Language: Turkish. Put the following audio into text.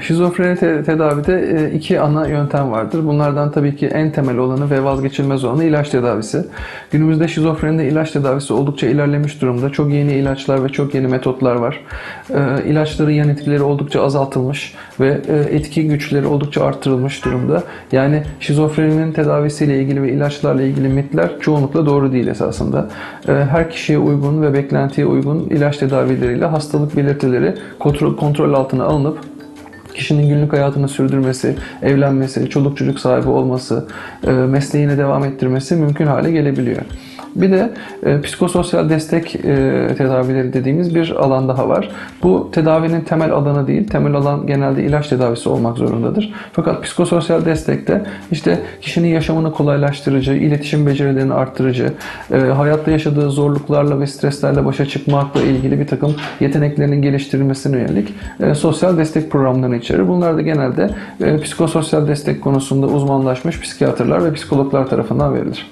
Şizofreni te- tedavide e, iki ana yöntem vardır. Bunlardan tabii ki en temel olanı ve vazgeçilmez olanı ilaç tedavisi. Günümüzde şizofrenide ilaç tedavisi oldukça ilerlemiş durumda. Çok yeni ilaçlar ve çok yeni metotlar var. Ee, İlaçların yan etkileri oldukça azaltılmış ve e, etki güçleri oldukça arttırılmış durumda. Yani şizofreninin tedavisiyle ilgili ve ilaçlarla ilgili mitler çoğunlukla doğru değil esasında. Her kişiye uygun ve beklentiye uygun ilaç tedavileriyle hastalık belirtileri kontrol altına alınıp kişinin günlük hayatını sürdürmesi, evlenmesi, çoluk çocuk sahibi olması, e, mesleğine devam ettirmesi mümkün hale gelebiliyor. Bir de e, psikososyal destek e, tedavileri dediğimiz bir alan daha var. Bu tedavinin temel alanı değil, temel alan genelde ilaç tedavisi olmak zorundadır. Fakat psikososyal destekte işte kişinin yaşamını kolaylaştırıcı, iletişim becerilerini arttırıcı, e, hayatta yaşadığı zorluklarla ve streslerle başa çıkmakla ilgili bir takım yeteneklerinin geliştirilmesine yönelik e, sosyal destek programlarını içerir. Bunlar da genelde e, psikososyal destek konusunda uzmanlaşmış psikiyatrlar ve psikologlar tarafından verilir.